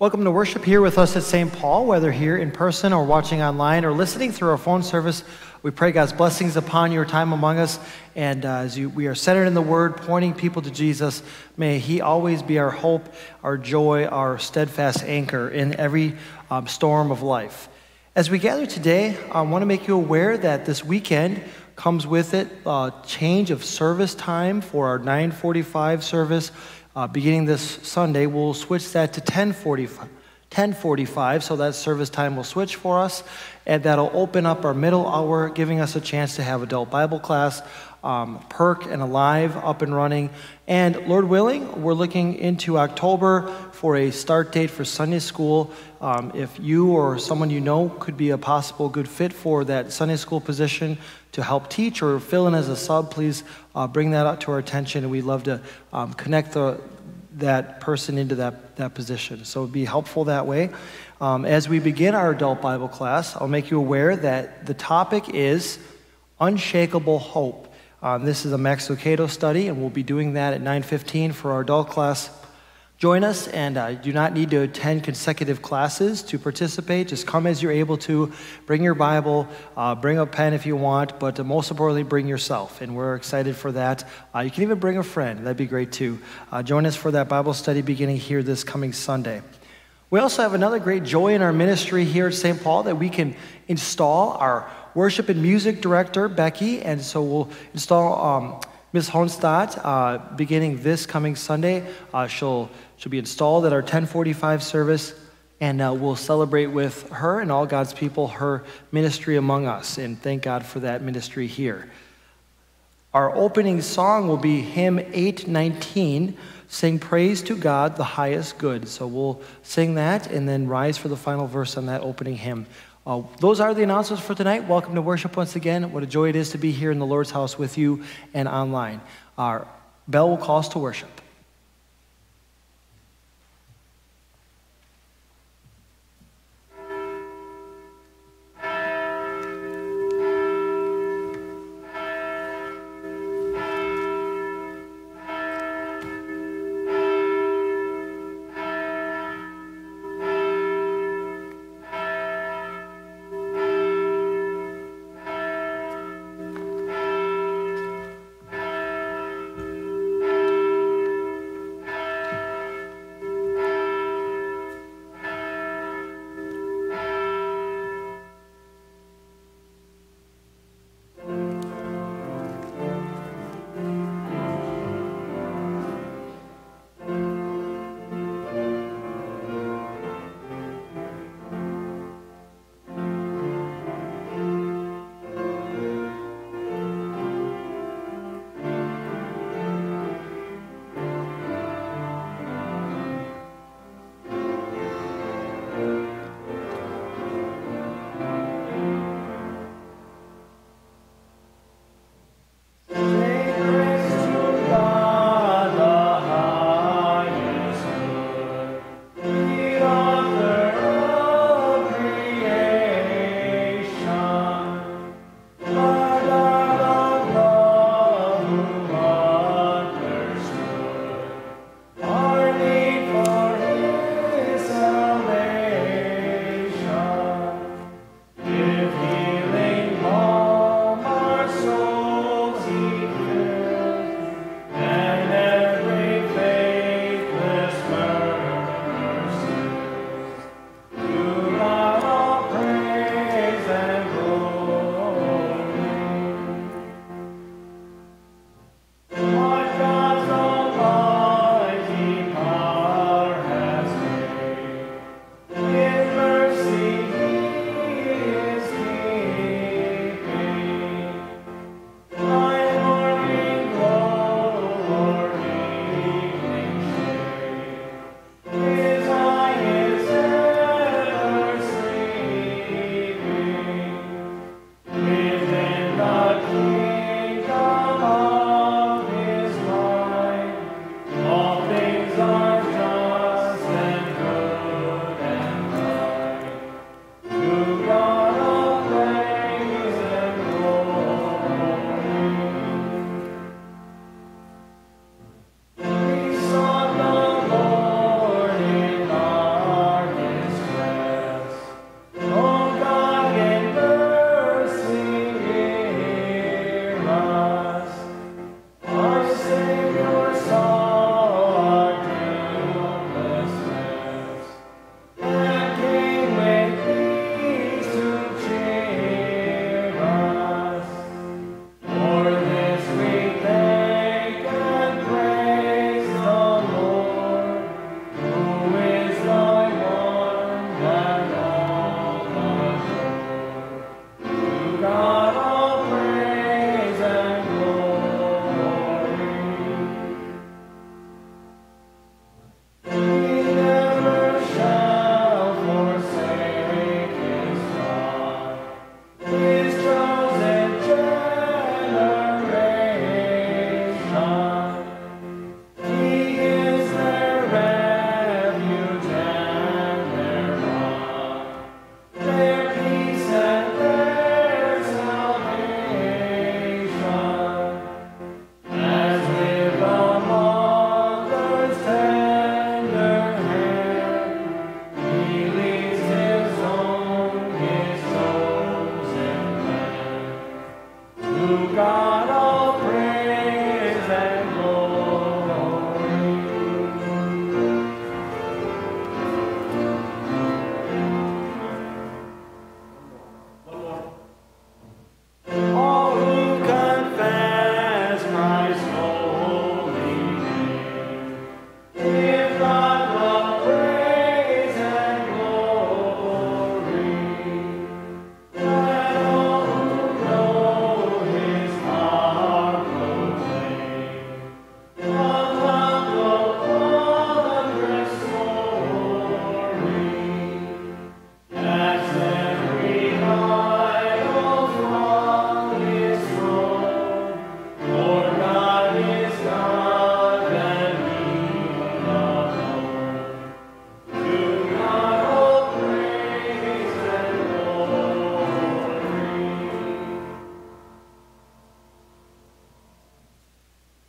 Welcome to worship here with us at St. Paul, whether here in person or watching online or listening through our phone service. We pray God's blessings upon your time among us. And uh, as you, we are centered in the Word, pointing people to Jesus, may He always be our hope, our joy, our steadfast anchor in every um, storm of life. As we gather today, I want to make you aware that this weekend comes with it a change of service time for our 945 service uh, beginning this Sunday, we'll switch that to 1045. 1045, so that service time will switch for us, and that'll open up our middle hour, giving us a chance to have adult Bible class, um, Perk and Alive up and running. And Lord willing, we're looking into October for a start date for Sunday school. Um, if you or someone you know could be a possible good fit for that Sunday school position to help teach or fill in as a sub, please uh, bring that up to our attention. And we'd love to um, connect the, that person into that, that position. So it'd be helpful that way. Um, as we begin our adult Bible class, I'll make you aware that the topic is unshakable hope. Um, this is a Max Lucado study, and we'll be doing that at 9:15 for our adult class. Join us, and uh, do not need to attend consecutive classes to participate. Just come as you're able to. Bring your Bible, uh, bring a pen if you want, but uh, most importantly, bring yourself. And we're excited for that. Uh, you can even bring a friend, that'd be great too. Uh, join us for that Bible study beginning here this coming Sunday. We also have another great joy in our ministry here at St. Paul that we can install our worship and music director, Becky, and so we'll install um, Ms. Honstadt uh, beginning this coming Sunday. Uh, she'll, she'll be installed at our 1045 service, and uh, we'll celebrate with her and all God's people her ministry among us, and thank God for that ministry here. Our opening song will be hymn 819, Sing Praise to God, the Highest Good. So we'll sing that and then rise for the final verse on that opening hymn. Uh, those are the announcements for tonight. Welcome to worship once again. What a joy it is to be here in the Lord's house with you and online. Our bell will call us to worship.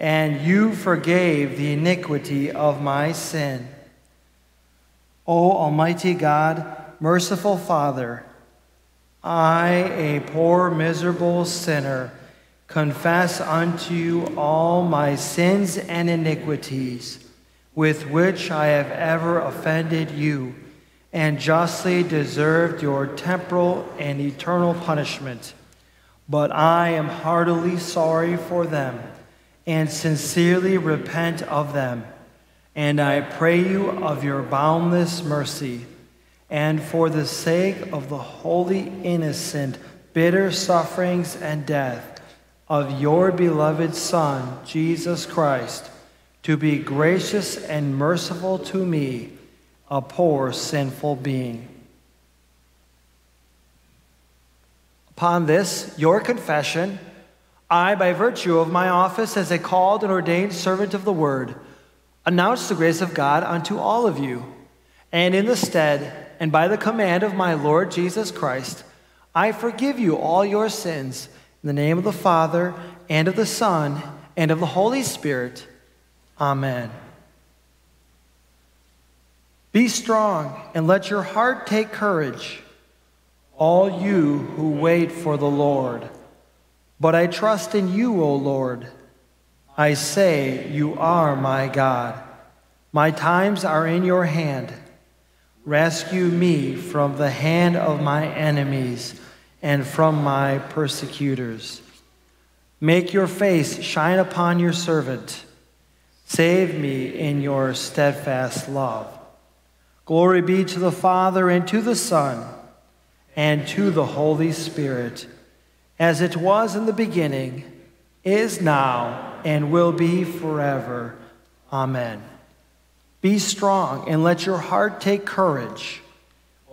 and you forgave the iniquity of my sin. O Almighty God, merciful Father, I, a poor, miserable sinner, confess unto you all my sins and iniquities with which I have ever offended you and justly deserved your temporal and eternal punishment. But I am heartily sorry for them and sincerely repent of them. And I pray you of your boundless mercy and for the sake of the holy, innocent, bitter sufferings and death of your beloved Son, Jesus Christ, to be gracious and merciful to me a poor, sinful being. Upon this, your confession, I, by virtue of my office as a called and ordained servant of the word, announce the grace of God unto all of you. And in the stead and by the command of my Lord Jesus Christ, I forgive you all your sins in the name of the Father and of the Son and of the Holy Spirit. Amen. Be strong and let your heart take courage, all you who wait for the Lord. But I trust in you, O Lord. I say, You are my God. My times are in your hand. Rescue me from the hand of my enemies and from my persecutors. Make your face shine upon your servant. Save me in your steadfast love. Glory be to the Father, and to the Son, and to the Holy Spirit, as it was in the beginning, is now, and will be forever. Amen. Be strong, and let your heart take courage,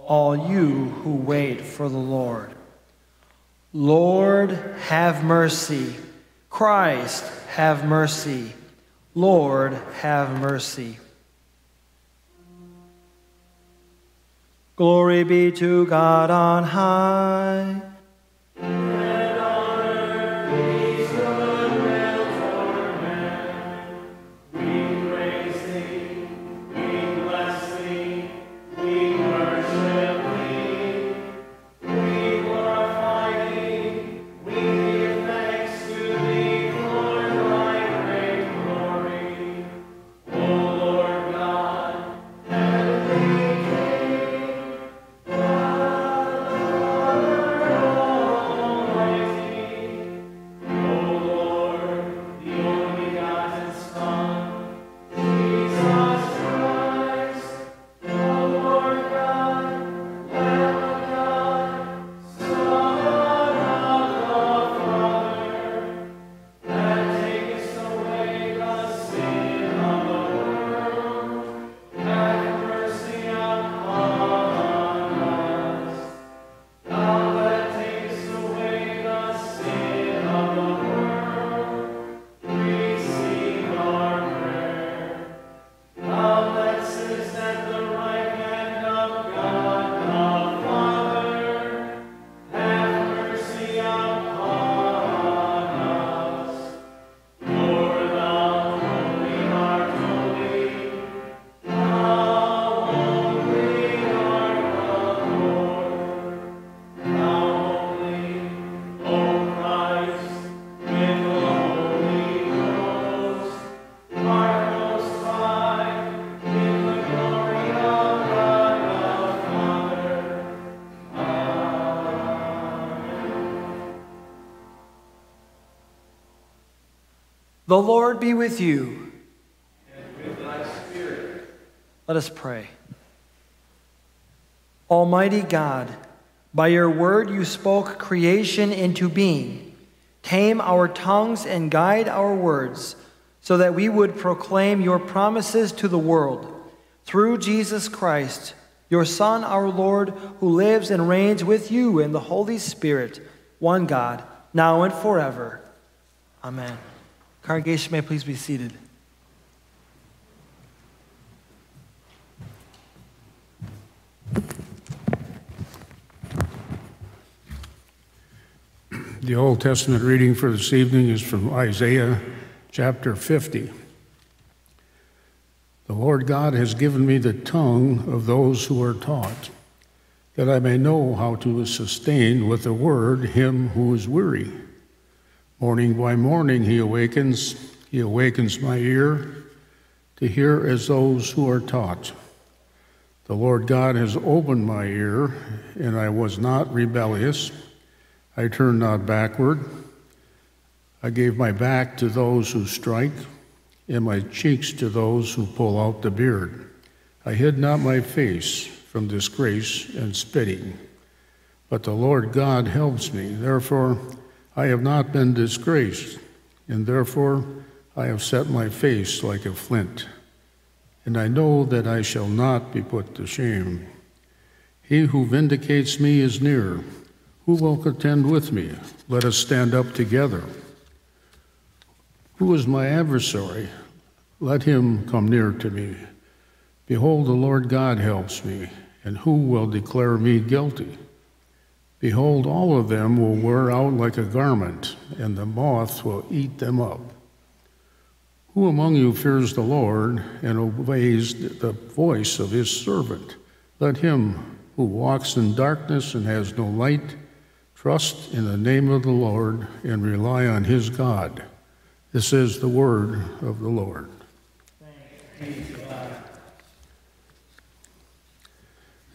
all you who wait for the Lord. Lord, have mercy. Christ, have mercy. Lord, have mercy. Glory be to God on high. The Lord be with you. And with thy spirit. Let us pray. Almighty God, by your word you spoke creation into being, Tame our tongues and guide our words, so that we would proclaim your promises to the world. Through Jesus Christ, your Son, our Lord, who lives and reigns with you in the Holy Spirit, one God, now and forever. Amen. Congregation may please be seated. The Old Testament reading for this evening is from Isaiah chapter 50. The Lord God has given me the tongue of those who are taught, that I may know how to sustain with a word him who is weary. Morning by morning he awakens, he awakens my ear to hear as those who are taught. The Lord God has opened my ear, and I was not rebellious. I turned not backward. I gave my back to those who strike, and my cheeks to those who pull out the beard. I hid not my face from disgrace and spitting. But the Lord God helps me. Therefore, I have not been disgraced, and therefore I have set my face like a flint. And I know that I shall not be put to shame. He who vindicates me is near. Who will contend with me? Let us stand up together. Who is my adversary? Let him come near to me. Behold, the Lord God helps me, and who will declare me guilty? Behold, all of them will wear out like a garment, and the moth will eat them up. Who among you fears the Lord and obeys the voice of his servant? Let him who walks in darkness and has no light Trust in the name of the Lord and rely on his God. This is the word of the Lord.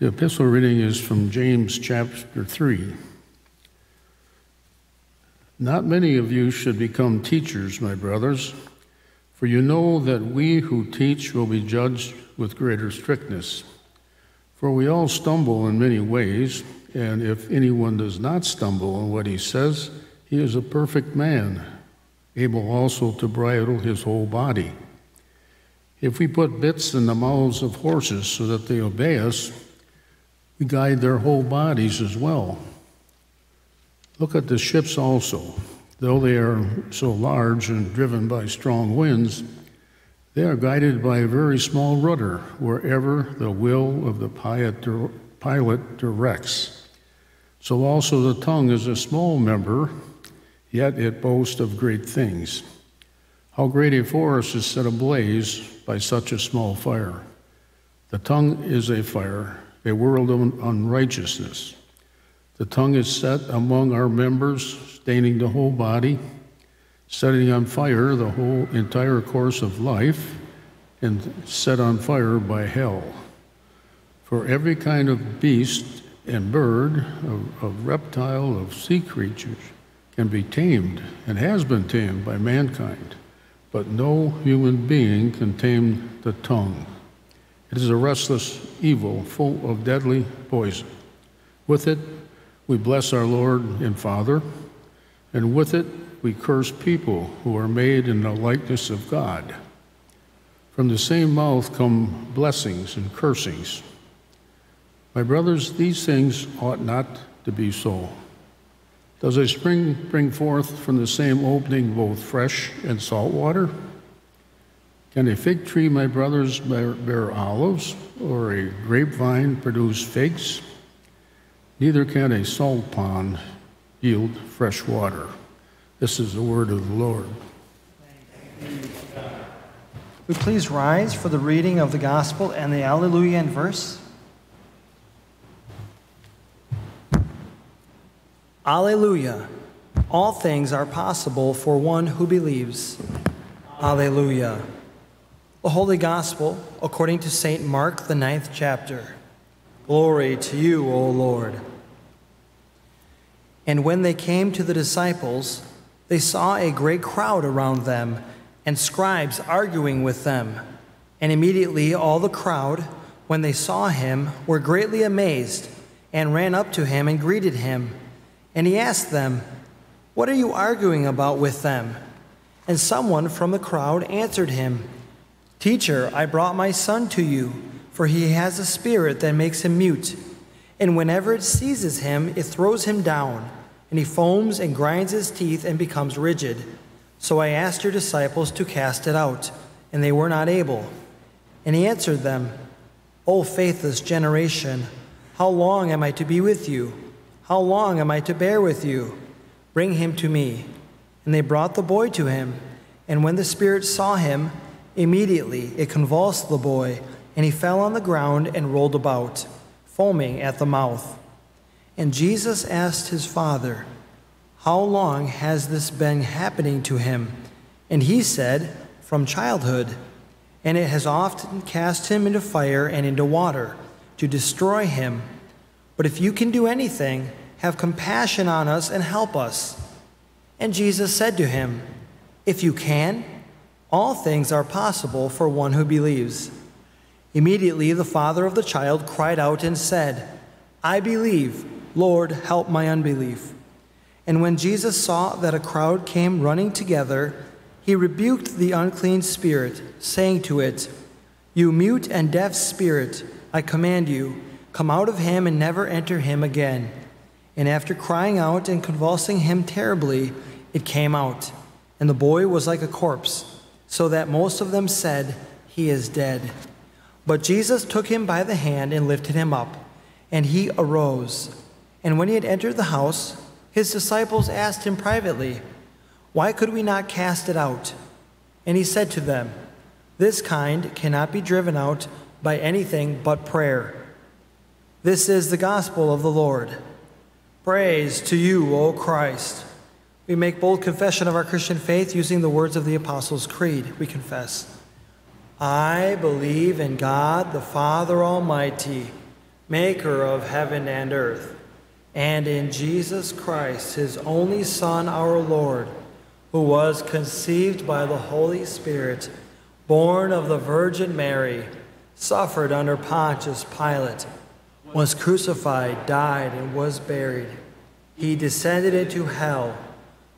The epistle reading is from James chapter 3. Not many of you should become teachers, my brothers, for you know that we who teach will be judged with greater strictness. For we all stumble in many ways. And if anyone does not stumble in what he says, he is a perfect man, able also to bridle his whole body. If we put bits in the mouths of horses so that they obey us, guide their whole bodies as well. Look at the ships also. Though they are so large and driven by strong winds, they are guided by a very small rudder wherever the will of the pilot directs. So also the tongue is a small member, yet it boasts of great things. How great a forest is set ablaze by such a small fire. The tongue is a fire, a world of unrighteousness. The tongue is set among our members, staining the whole body, setting on fire the whole entire course of life, and set on fire by hell. For every kind of beast and bird, of, of reptile, of sea creatures can be tamed and has been tamed by mankind, but no human being can tame the tongue. It is a restless evil full of deadly poison. With it, we bless our Lord and Father, and with it, we curse people who are made in the likeness of God. From the same mouth come blessings and cursings. My brothers, these things ought not to be so. Does a spring bring forth from the same opening both fresh and salt water? Can a fig tree, my brothers, bear, bear olives, or a grapevine produce figs? Neither can a salt pond yield fresh water. This is the word of the Lord. We please rise for the reading of the gospel and the Alleluia in verse. Alleluia. All things are possible for one who believes. Alleluia. The Holy Gospel according to St. Mark, the ninth chapter. Glory to you, O Lord. And when they came to the disciples, they saw a great crowd around them and scribes arguing with them. And immediately all the crowd, when they saw him, were greatly amazed and ran up to him and greeted him. And he asked them, What are you arguing about with them? And someone from the crowd answered him, Teacher, I brought my son to you, for he has a spirit that makes him mute. And whenever it seizes him, it throws him down, and he foams and grinds his teeth and becomes rigid. So I asked your disciples to cast it out, and they were not able. And he answered them, O faithless generation, how long am I to be with you? How long am I to bear with you? Bring him to me. And they brought the boy to him. And when the Spirit saw him, immediately it convulsed the boy, and he fell on the ground and rolled about, foaming at the mouth. And Jesus asked his father, How long has this been happening to him? And he said, From childhood. And it has often cast him into fire and into water to destroy him. But if you can do anything, have compassion on us and help us. And Jesus said to him, If you can, all things are possible for one who believes. Immediately the father of the child cried out and said, I believe, Lord, help my unbelief. And when Jesus saw that a crowd came running together, he rebuked the unclean spirit, saying to it, You mute and deaf spirit, I command you, come out of him and never enter him again. And after crying out and convulsing him terribly, it came out. And the boy was like a corpse, so that most of them said, He is dead. But Jesus took him by the hand and lifted him up, and he arose. And when he had entered the house, his disciples asked him privately, Why could we not cast it out? And he said to them, This kind cannot be driven out by anything but prayer. This is the gospel of the Lord. Praise to you, O Christ. We make bold confession of our Christian faith using the words of the Apostles' Creed. We confess I believe in God, the Father Almighty, maker of heaven and earth, and in Jesus Christ, his only Son, our Lord, who was conceived by the Holy Spirit, born of the Virgin Mary, suffered under Pontius Pilate was crucified, died, and was buried. He descended into hell.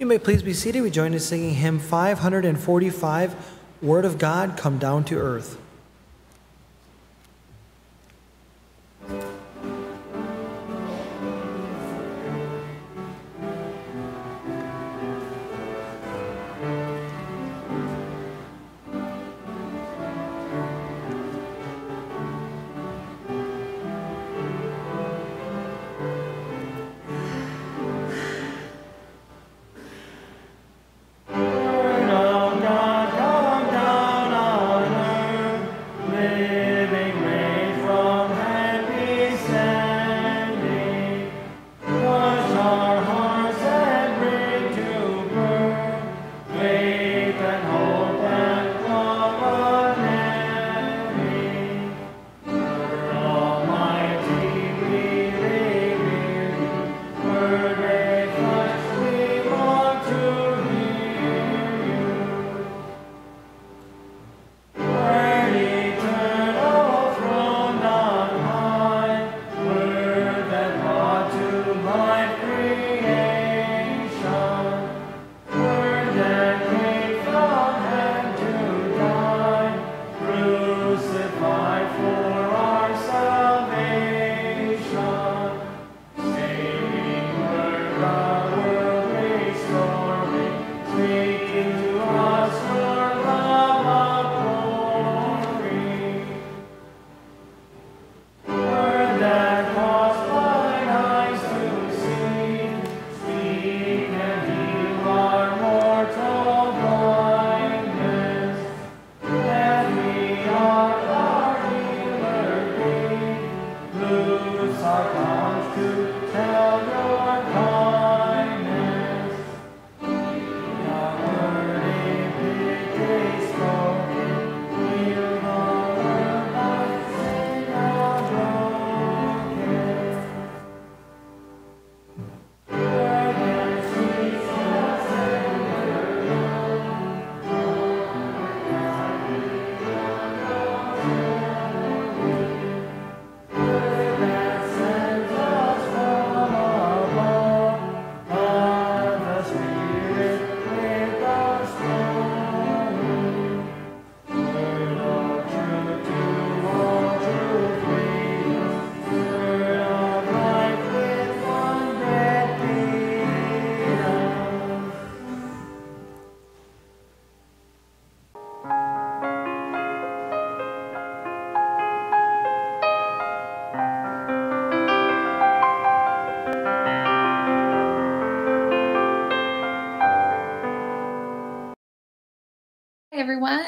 You may please be seated. We join in singing hymn 545, Word of God, Come Down to Earth.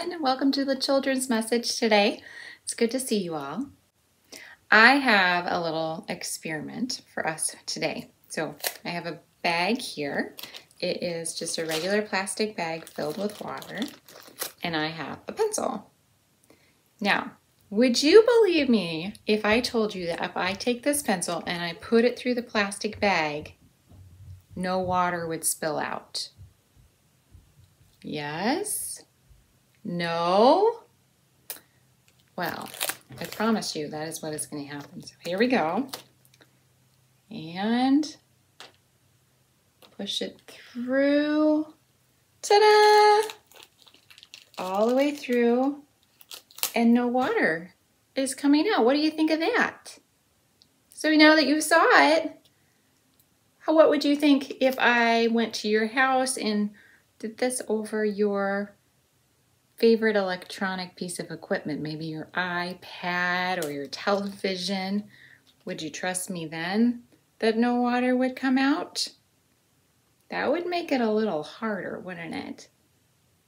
Everyone. Welcome to the children's message today. It's good to see you all. I have a little experiment for us today. So I have a bag here. It is just a regular plastic bag filled with water, and I have a pencil. Now, would you believe me if I told you that if I take this pencil and I put it through the plastic bag, no water would spill out? Yes? No? Well, I promise you that is what is going to happen. So here we go. And push it through. Ta-da! All the way through. And no water is coming out. What do you think of that? So now that you saw it, how, what would you think if I went to your house and did this over your favorite electronic piece of equipment, maybe your iPad or your television, would you trust me then that no water would come out? That would make it a little harder, wouldn't it?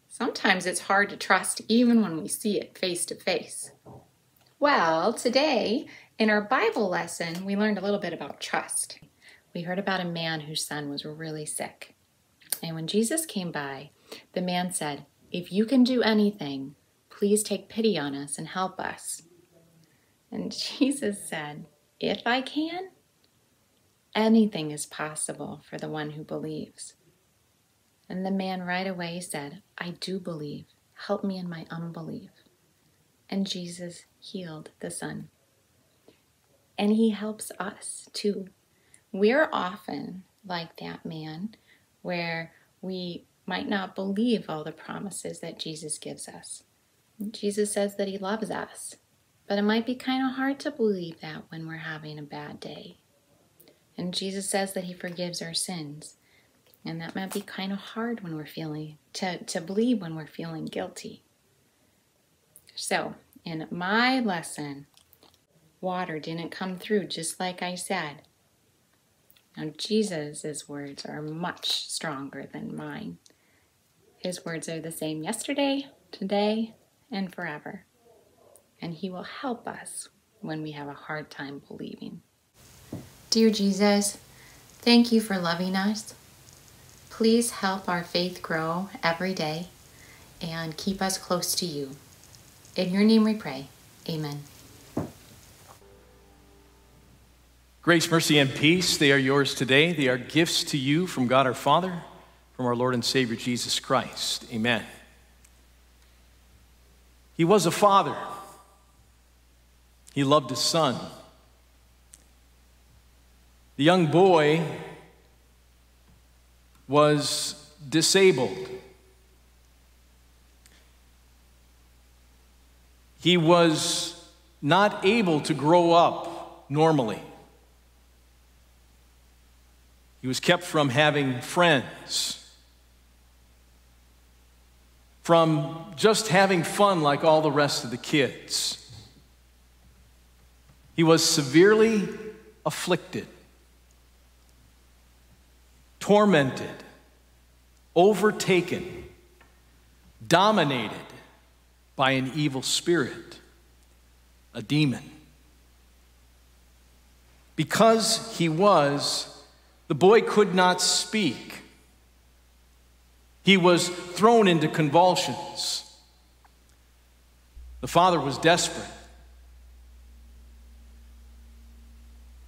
Sometimes it's hard to trust even when we see it face to face. Well, today in our Bible lesson, we learned a little bit about trust. We heard about a man whose son was really sick. And when Jesus came by, the man said, if you can do anything, please take pity on us and help us. And Jesus said, If I can, anything is possible for the one who believes. And the man right away said, I do believe. Help me in my unbelief. And Jesus healed the son. And he helps us too. We're often like that man where we might not believe all the promises that Jesus gives us. Jesus says that he loves us, but it might be kind of hard to believe that when we're having a bad day. And Jesus says that he forgives our sins, and that might be kind of hard when we're feeling to, to believe when we're feeling guilty. So, in my lesson, water didn't come through just like I said. Now, Jesus' words are much stronger than mine. His words are the same yesterday, today, and forever. And He will help us when we have a hard time believing. Dear Jesus, thank you for loving us. Please help our faith grow every day and keep us close to you. In your name we pray. Amen. Grace, mercy, and peace, they are yours today. They are gifts to you from God our Father from our Lord and Savior Jesus Christ. Amen. He was a father, he loved his son. The young boy was disabled. He was not able to grow up normally. He was kept from having friends from just having fun like all the rest of the kids. He was severely afflicted, tormented, overtaken, dominated by an evil spirit, a demon. Because he was, the boy could not speak. He was thrown into convulsions. The father was desperate.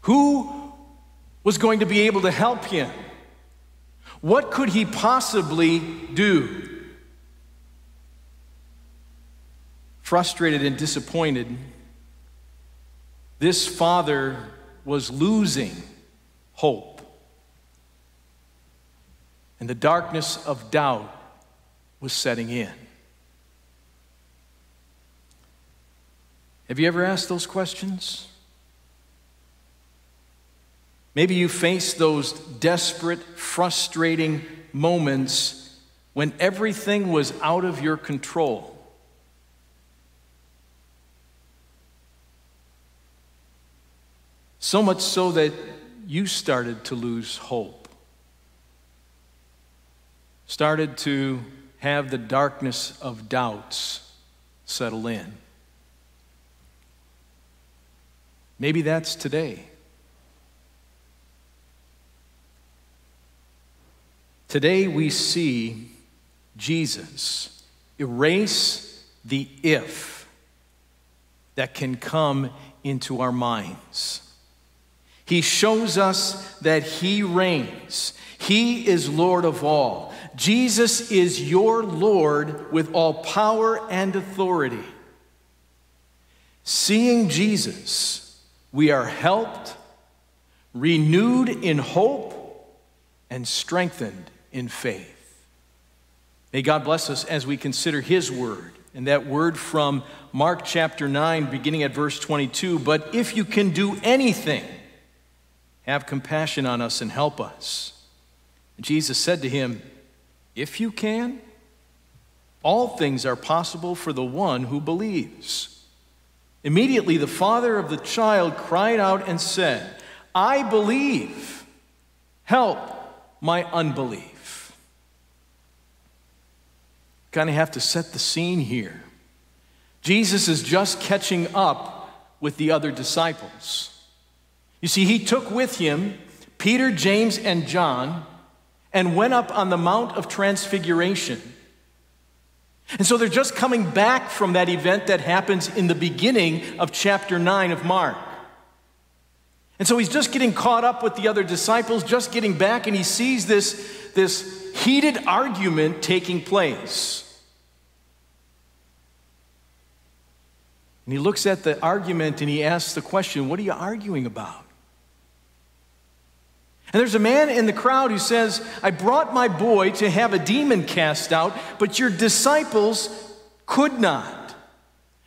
Who was going to be able to help him? What could he possibly do? Frustrated and disappointed, this father was losing hope. And the darkness of doubt was setting in. Have you ever asked those questions? Maybe you face those desperate, frustrating moments when everything was out of your control. So much so that you started to lose hope started to have the darkness of doubts settle in. Maybe that's today. Today we see Jesus erase the if that can come into our minds. He shows us that He reigns. He is Lord of all. Jesus is your Lord with all power and authority. Seeing Jesus, we are helped, renewed in hope, and strengthened in faith. May God bless us as we consider His word. And that word from Mark chapter 9, beginning at verse 22 But if you can do anything, have compassion on us and help us. Jesus said to him, If you can, all things are possible for the one who believes. Immediately, the father of the child cried out and said, I believe. Help my unbelief kind of have to set the scene here. Jesus is just catching up with the other disciples. You see, he took with him Peter, James, and John and went up on the Mount of Transfiguration. And so they're just coming back from that event that happens in the beginning of chapter 9 of Mark. And so he's just getting caught up with the other disciples, just getting back, and he sees this, this heated argument taking place. And he looks at the argument and he asks the question, What are you arguing about? And there's a man in the crowd who says, I brought my boy to have a demon cast out, but your disciples could not.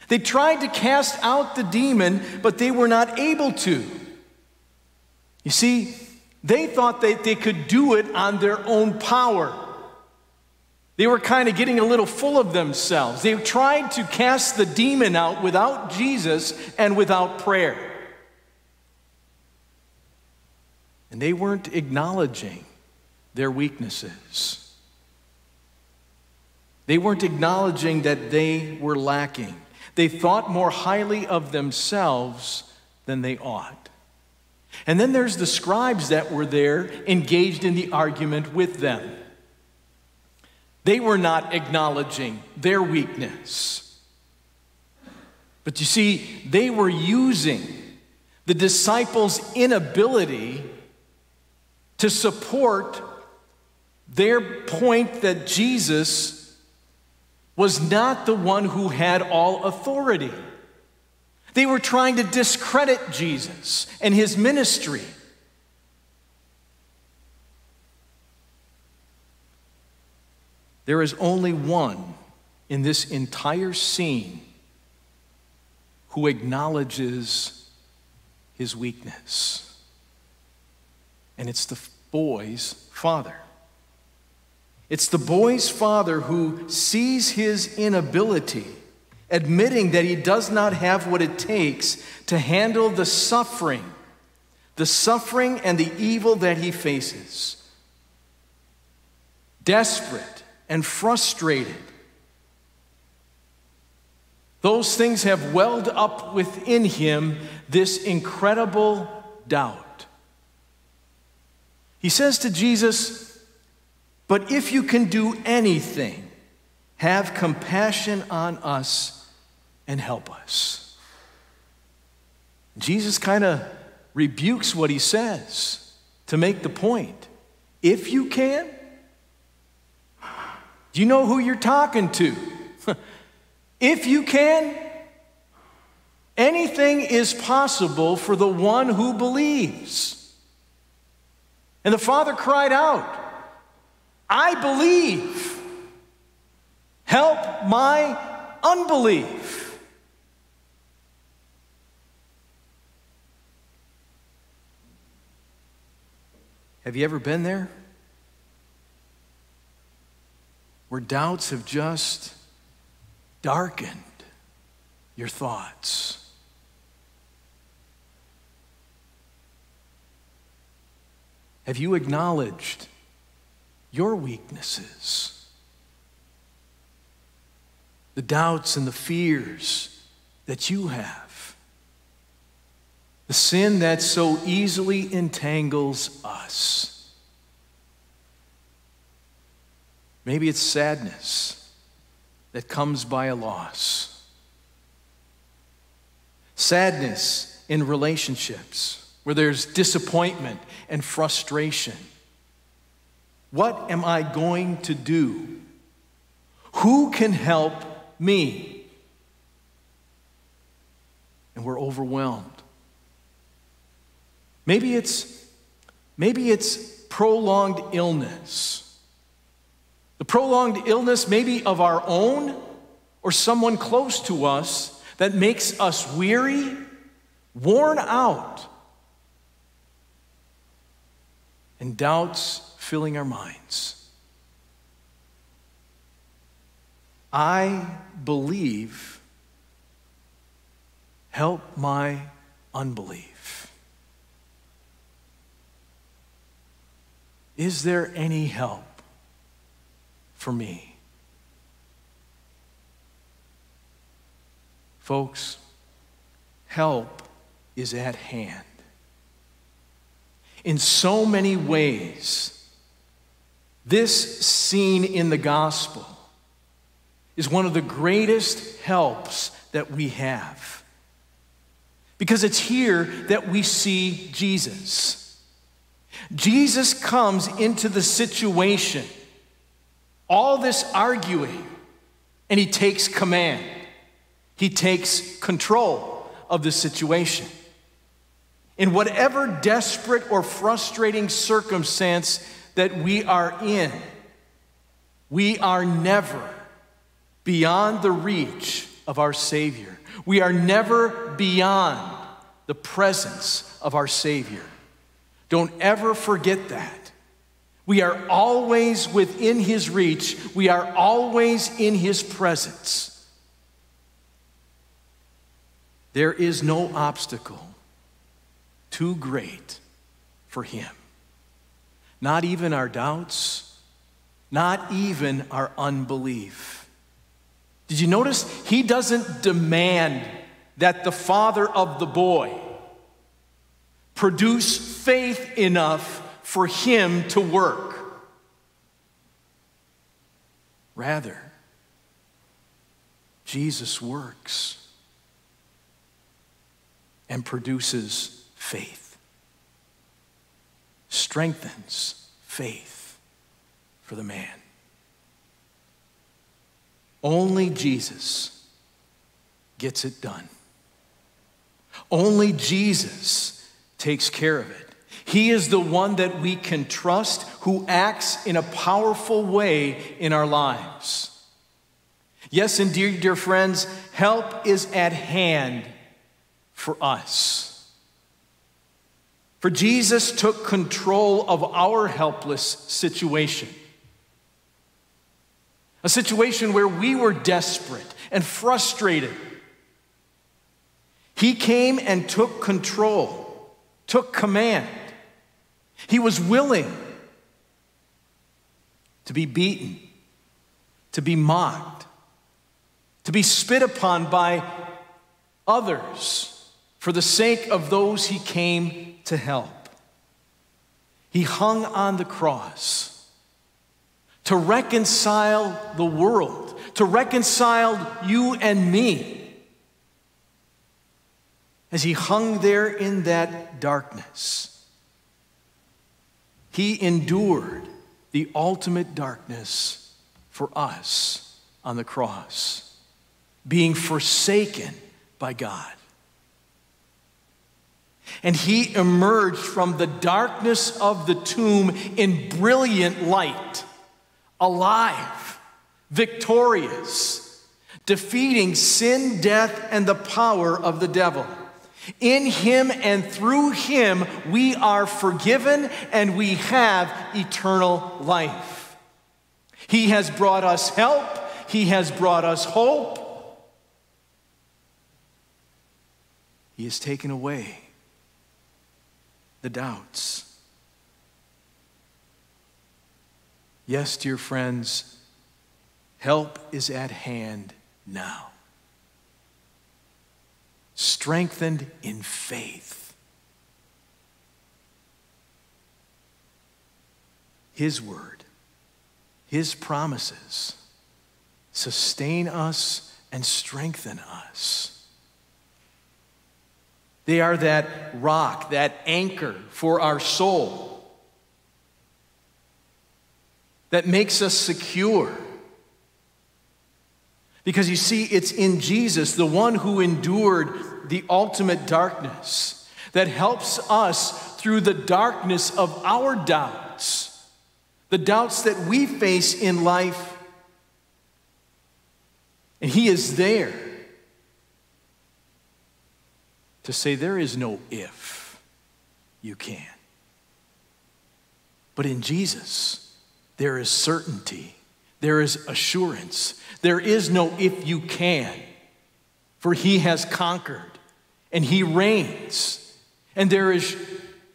They tried to cast out the demon, but they were not able to. You see, they thought that they could do it on their own power. They were kind of getting a little full of themselves. They tried to cast the demon out without Jesus and without prayer. And they weren't acknowledging their weaknesses. They weren't acknowledging that they were lacking. They thought more highly of themselves than they ought. And then there's the scribes that were there engaged in the argument with them. They were not acknowledging their weakness. But you see, they were using the disciples' inability to support their point that Jesus was not the one who had all authority. They were trying to discredit Jesus and his ministry. There is only one in this entire scene who acknowledges his weakness, and it's the boy's father. It's the boy's father who sees his inability, admitting that he does not have what it takes to handle the suffering, the suffering and the evil that he faces. Desperate and frustrated. Those things have welled up within him this incredible doubt. He says to Jesus, But if you can do anything, have compassion on us and help us. Jesus kind of rebukes what he says to make the point. If you can, do you know who you're talking to? if you can, anything is possible for the one who believes. And the father cried out, I believe. Help my unbelief. Have you ever been there? where doubts have just darkened your thoughts. Have you acknowledged your weaknesses? the doubts and the fears that you have, the sin that so easily entangles us. Maybe it's sadness that comes by a loss. Sadness in relationships where there's disappointment and frustration. What am I going to do? Who can help me? And we're overwhelmed. Maybe it's maybe it's prolonged illness. The prolonged illness maybe of our own or someone close to us that makes us weary, worn out, and doubts filling our minds. I believe, help my unbelief. Is there any help for me? Folks, help is at hand. In so many ways, this scene in the gospel is one of the greatest helps that we have. Because it's here that we see Jesus. Jesus comes into the situation, all this arguing, and he takes command. He takes control of the situation. In whatever desperate or frustrating circumstance that we are in, we are never beyond the reach of our Savior. We are never beyond the presence of our Savior. Don't ever forget that. We are always within His reach, we are always in His presence. There is no obstacle too great for Him. Not even our doubts, not even our unbelief. Did you notice? He doesn't demand that the father of the boy produce faith enough for him to work. Rather, Jesus works and produces faith strengthens faith for the man. Only Jesus gets it done. Only Jesus takes care of it. He is the one that we can trust who acts in a powerful way in our lives. Yes, indeed, dear friends, help is at hand for us. For Jesus took control of our helpless situation. A situation where we were desperate and frustrated. He came and took control, took command. He was willing to be beaten, to be mocked, to be spit upon by others for the sake of those he came to help. He hung on the cross to reconcile the world, to reconcile you and me. As he hung there in that darkness, he endured the ultimate darkness for us on the cross, being forsaken by God. And he emerged from the darkness of the tomb in brilliant light, alive, victorious, defeating sin, death, and the power of the devil. In him and through him, we are forgiven and we have eternal life. He has brought us help, he has brought us hope. He has taken away the doubts. Yes, dear friends, help is at hand now. Strengthened in faith. His word, His promises sustain us and strengthen us. They are that rock, that anchor for our soul that makes us secure. Because you see, it's in Jesus, the one who endured the ultimate darkness, that helps us through the darkness of our doubts, the doubts that we face in life. And He is there to say there is no if you can. But in Jesus, there is certainty, there is assurance, there is no if you can, for he has conquered and he reigns. And there is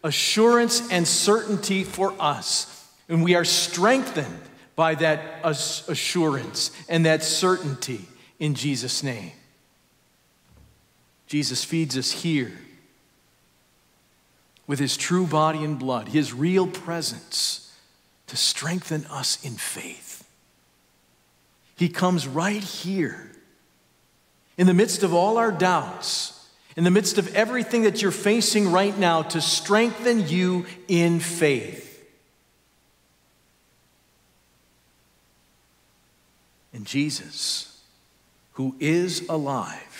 assurance and certainty for us. And we are strengthened by that assurance and that certainty in Jesus' name. Jesus feeds us here with his true body and blood, his real presence to strengthen us in faith. He comes right here in the midst of all our doubts, in the midst of everything that you're facing right now to strengthen you in faith. And Jesus, who is alive,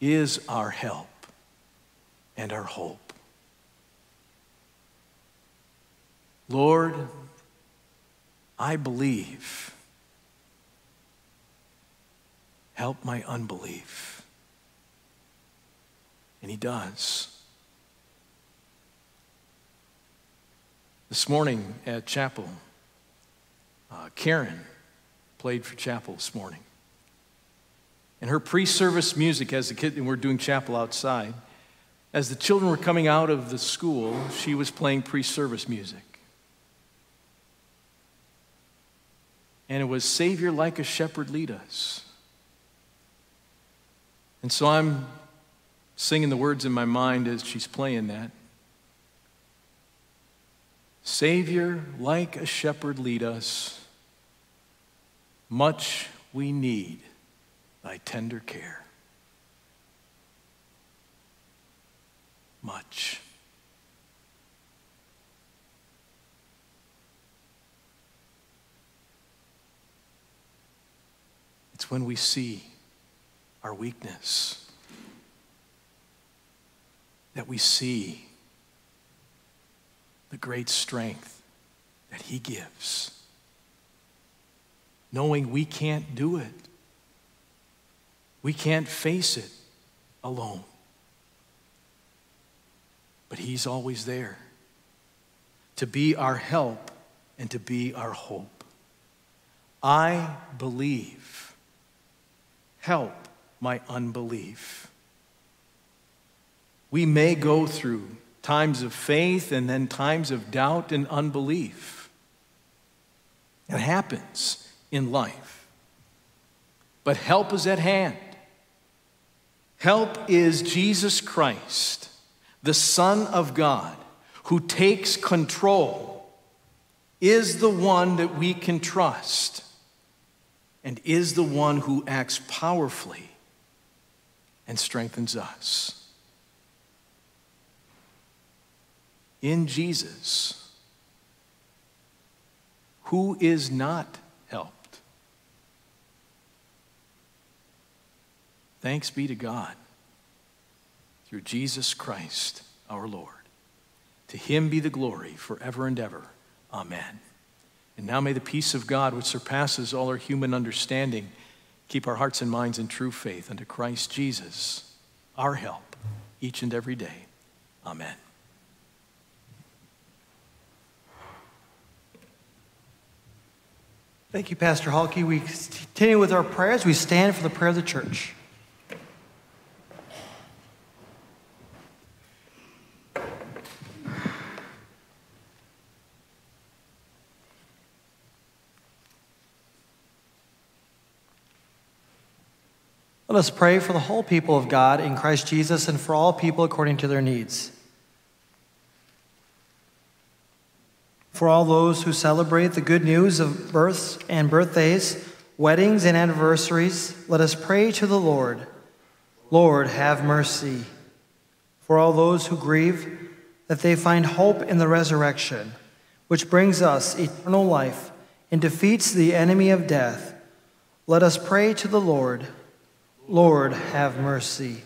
is our help and our hope. Lord, I believe. Help my unbelief. And He does. This morning at chapel, uh, Karen played for chapel this morning. And her pre service music, as the kid, and we're doing chapel outside, as the children were coming out of the school, she was playing pre service music. And it was Savior like a shepherd lead us. And so I'm singing the words in my mind as she's playing that. Savior, like a shepherd, lead us. Much we need thy tender care. Much. It's when we see our weakness that we see the great strength that He gives, knowing we can't do it. We can't face it alone. But He's always there to be our help and to be our hope. I believe. Help my unbelief. We may go through times of faith and then times of doubt and unbelief. It happens in life. But help is at hand. Help is Jesus Christ, the Son of God, who takes control, is the one that we can trust, and is the one who acts powerfully and strengthens us. In Jesus, who is not helped? Thanks be to God through Jesus Christ our Lord. To him be the glory forever and ever. Amen. And now may the peace of God, which surpasses all our human understanding, keep our hearts and minds in true faith unto Christ Jesus, our help, each and every day. Amen. Thank you, Pastor Halke. We continue with our prayers. We stand for the prayer of the church. Let us pray for the whole people of God in Christ Jesus and for all people according to their needs. For all those who celebrate the good news of births and birthdays, weddings and anniversaries, let us pray to the Lord. Lord, have mercy. For all those who grieve, that they find hope in the resurrection, which brings us eternal life and defeats the enemy of death, let us pray to the Lord. Lord, have mercy.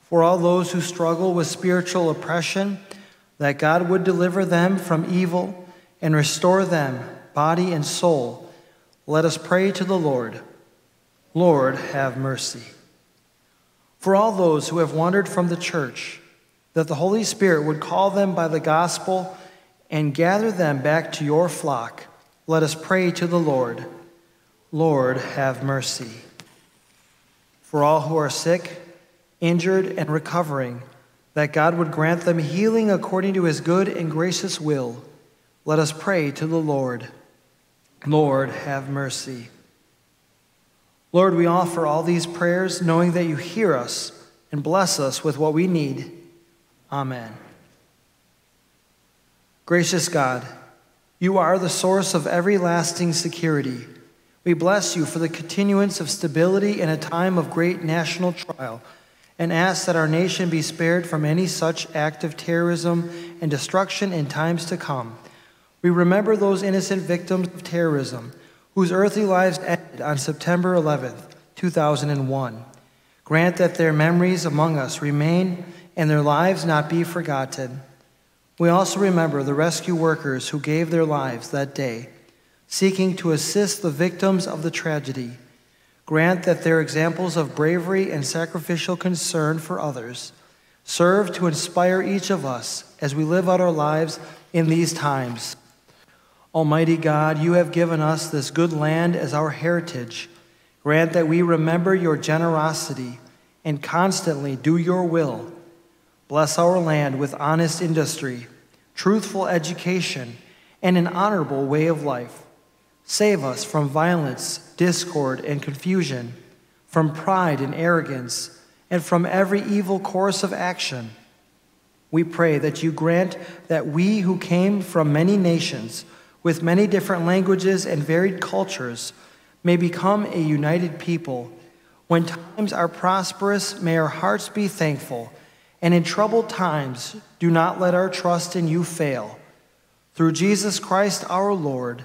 For all those who struggle with spiritual oppression, that God would deliver them from evil and restore them, body and soul, let us pray to the Lord. Lord, have mercy. For all those who have wandered from the church, that the Holy Spirit would call them by the gospel and gather them back to your flock, let us pray to the Lord. Lord, have mercy for all who are sick, injured, and recovering, that God would grant them healing according to his good and gracious will. Let us pray to the Lord. Lord, have mercy. Lord, we offer all these prayers knowing that you hear us and bless us with what we need. Amen. Gracious God, you are the source of every lasting security. We bless you for the continuance of stability in a time of great national trial and ask that our nation be spared from any such act of terrorism and destruction in times to come. We remember those innocent victims of terrorism whose earthly lives ended on September 11th, 2001. Grant that their memories among us remain and their lives not be forgotten. We also remember the rescue workers who gave their lives that day seeking to assist the victims of the tragedy. Grant that their examples of bravery and sacrificial concern for others serve to inspire each of us as we live out our lives in these times. Almighty God, you have given us this good land as our heritage. Grant that we remember your generosity and constantly do your will. Bless our land with honest industry, truthful education, and an honorable way of life. Save us from violence, discord, and confusion, from pride and arrogance, and from every evil course of action. We pray that you grant that we who came from many nations, with many different languages and varied cultures, may become a united people. When times are prosperous, may our hearts be thankful, and in troubled times, do not let our trust in you fail. Through Jesus Christ our Lord.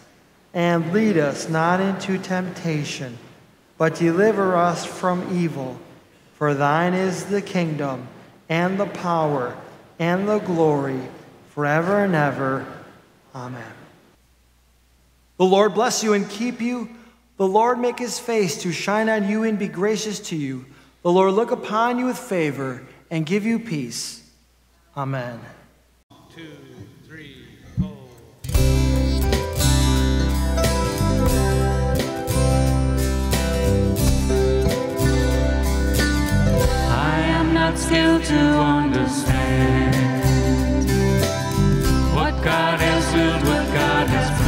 and lead us not into temptation, but deliver us from evil. For thine is the kingdom, and the power, and the glory, forever and ever. Amen. The Lord bless you and keep you. The Lord make his face to shine on you and be gracious to you. The Lord look upon you with favor and give you peace. Amen. Not skill to understand. What God has willed, what God has